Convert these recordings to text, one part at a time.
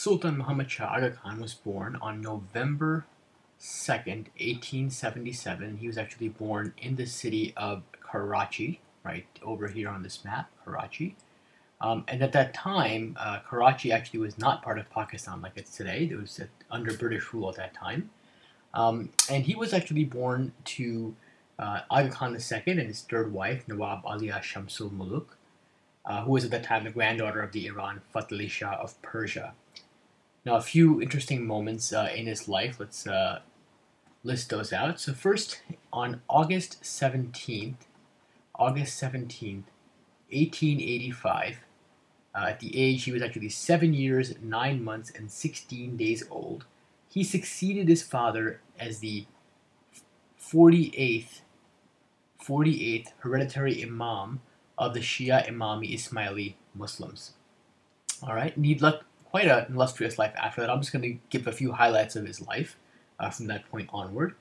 Sultan Muhammad Shah Aga Khan was born on November 2nd, 1877. He was actually born in the city of Karachi, right over here on this map, Karachi. Um, and at that time, uh, Karachi actually was not part of Pakistan like it's today. It was under British rule at that time. Um, and he was actually born to uh, Aga Khan II and his third wife, Nawab Aliya Shamsul Muluk, uh, who was at that time the granddaughter of the Iran Fath Shah of Persia. Now, a few interesting moments uh, in his life. Let's uh, list those out. So, first, on August 17th, August 17th, 1885, uh, at the age he was actually seven years, nine months, and 16 days old, he succeeded his father as the 48th, 48th hereditary Imam of the Shia Imami Ismaili Muslims. All right, need luck quite an illustrious life after that. I'm just going to give a few highlights of his life uh, from that point onward.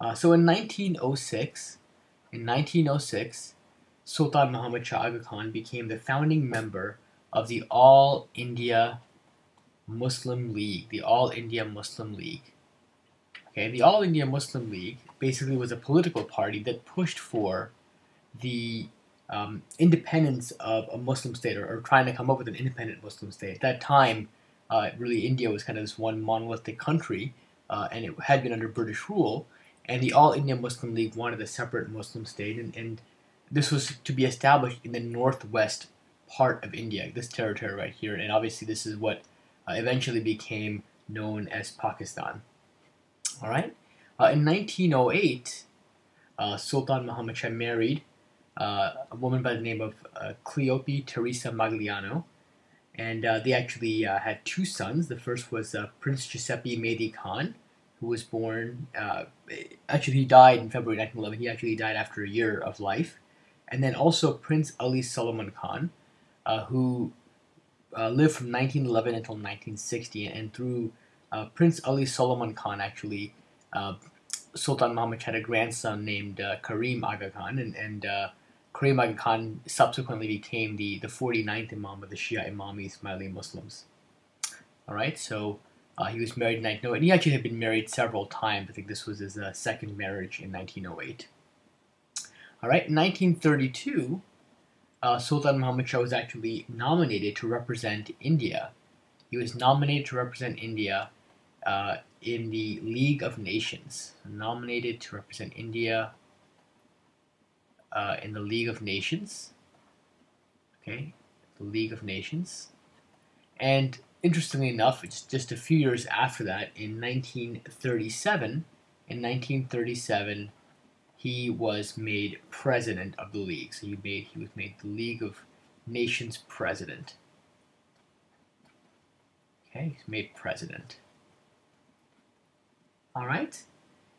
Uh, so in 1906, in 1906, Sultan Muhammad Shah Aga Khan became the founding member of the All India Muslim League, the All India Muslim League. Okay, the All India Muslim League basically was a political party that pushed for the um, independence of a Muslim state or, or, trying to come up with an independent Muslim state. At that time, uh, really India was kind of this one monolithic country, uh, and it had been under British rule. And the All India Muslim League wanted a separate Muslim state, and, and this was to be established in the northwest part of India, this territory right here. And obviously, this is what uh, eventually became known as Pakistan. All right. Uh, in 1908, uh, Sultan Muhammad Shah married uh, a woman by the name of uh, Cleope Teresa Magliano. And uh, they actually uh, had two sons. The first was uh, Prince Giuseppe Mehdi Khan, who was born, uh, actually, he died in February 1911. He actually died after a year of life. And then also Prince Ali Solomon Khan, who lived from 1911 until 1960. And through Prince Ali Solomon Khan, actually, Sultan Muhammad had a grandson named Karim Aga Khan. And, and Karim Aga Khan subsequently became the, the 49th Imam of the Shia Imami Ismaili Muslims. Alright, so uh, he was married in 1908, and he actually had been married several times. I think this was his uh, second marriage in 1908. Alright, in 1932, uh, Sultan Muhammad Shah was actually nominated to represent India. He was nominated to represent India uh, in the League of Nations. Nominated to represent India uh, in the League of Nations. Okay, the League of Nations. And interestingly enough, it's just a few years after that, in 1937, in 1937, he was made president of the league. So he made he was made the League of Nations president. Okay, he's made president. All right.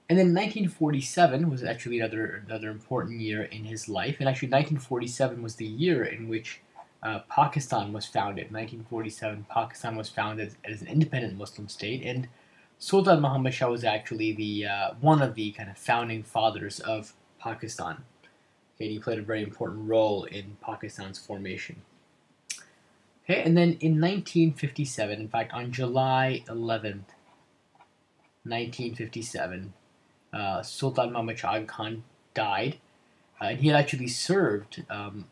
And then 1947 was actually another another important year in his life. And actually, 1947 was the year in which uh, Pakistan was founded. 1947, Pakistan was founded as an independent Muslim state, and Sultan Muhammad Shah was actually the uh, one of the kind of founding fathers of Pakistan. Okay, he played a very important role in Pakistan's formation. Okay, and then in 1957, in fact, on July 11th, 1957 uh, Sultan Muhammad Shah Khan died, uh, and he had actually served um,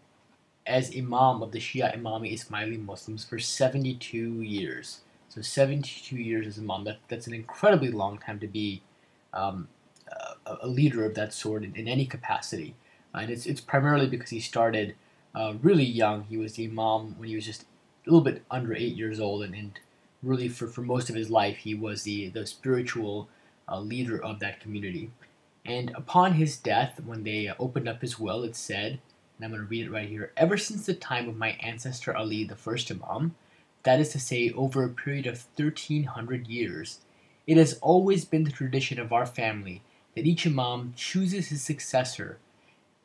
as Imam of the Shia Imami Ismaili Muslims for 72 years. So 72 years as Imam, that, that's an incredibly long time to be um, a, a, leader of that sort in, in any capacity. And it's, it's primarily because he started uh, really young. He was the Imam when he was just a little bit under eight years old, and, and really for, for most of his life, he was the, the spiritual uh, leader of that community. And upon his death, when they opened up his will, it said, and I'm going to read it right here Ever since the time of my ancestor Ali, the first Imam, that is to say, over a period of 1300 years, it has always been the tradition of our family that each Imam chooses his successor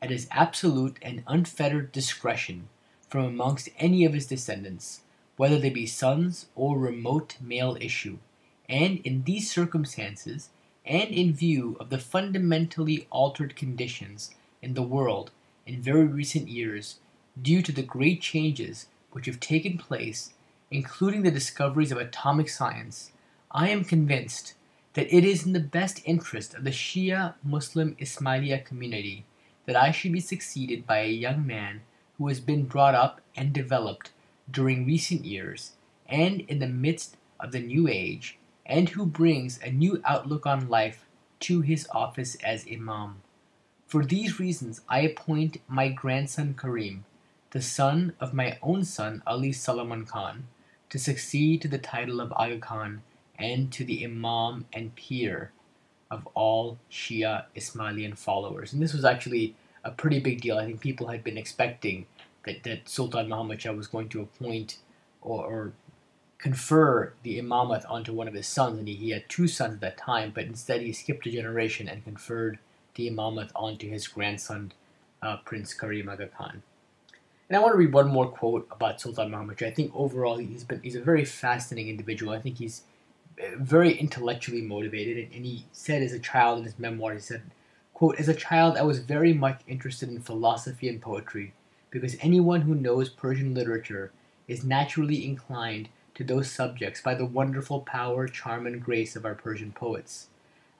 at his absolute and unfettered discretion from amongst any of his descendants, whether they be sons or remote male issue and in these circumstances, and in view of the fundamentally altered conditions in the world in very recent years, due to the great changes which have taken place including the discoveries of atomic science, I am convinced that it is in the best interest of the Shia Muslim Ismailia community that I should be succeeded by a young man who has been brought up and developed during recent years and in the midst of the new age, and who brings a new outlook on life to his office as Imam. For these reasons I appoint my grandson Karim, the son of my own son Ali Salman Khan, to succeed to the title of Aga Khan and to the Imam and Pir of all Shia Ismailian followers. And this was actually a pretty big deal. I think people had been expecting that, that Sultan Muhammad Shah was going to appoint or, or confer the imamate onto one of his sons, and he, had two sons at that time, but instead he skipped a generation and conferred the imamate onto his grandson, uh, Prince Karim Aga Khan. And I want to read one more quote about Sultan Muhammad I think overall he's been he's a very fascinating individual. I think he's uh, very intellectually motivated, and, and he said as a child in his memoir, he said, "quote As a child, I was very much interested in philosophy and poetry, because anyone who knows Persian literature is naturally inclined." To those subjects by the wonderful power, charm, and grace of our Persian poets.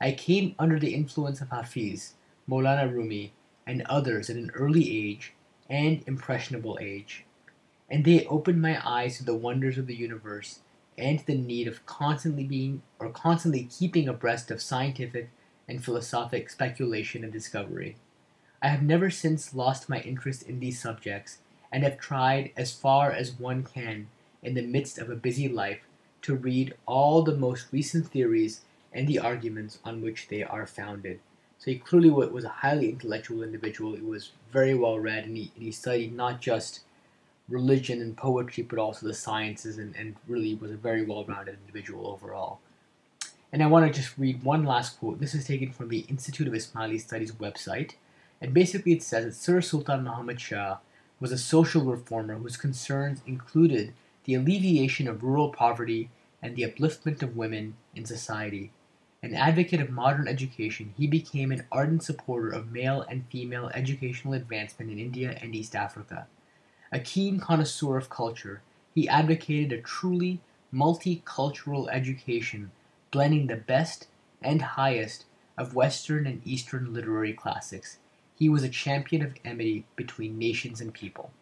I came under the influence of Hafiz, Maulana Rumi, and others at an early age and impressionable age, and they opened my eyes to the wonders of the universe and to the need of constantly being or constantly keeping abreast of scientific and philosophic speculation and discovery. I have never since lost my interest in these subjects and have tried as far as one can in the midst of a busy life to read all the most recent theories and the arguments on which they are founded. So he clearly was a highly intellectual individual. He was very well read, and he, and he studied not just religion and poetry, but also the sciences, and, and really was a very well rounded individual overall. And I want to just read one last quote. This is taken from the Institute of Ismaili Studies website. And basically, it says that Sir Sultan Muhammad Shah was a social reformer whose concerns included the alleviation of rural poverty, and the upliftment of women in society. An advocate of modern education, he became an ardent supporter of male and female educational advancement in India and East Africa. A keen connoisseur of culture, he advocated a truly multicultural education, blending the best and highest of Western and Eastern literary classics. He was a champion of amity between nations and people.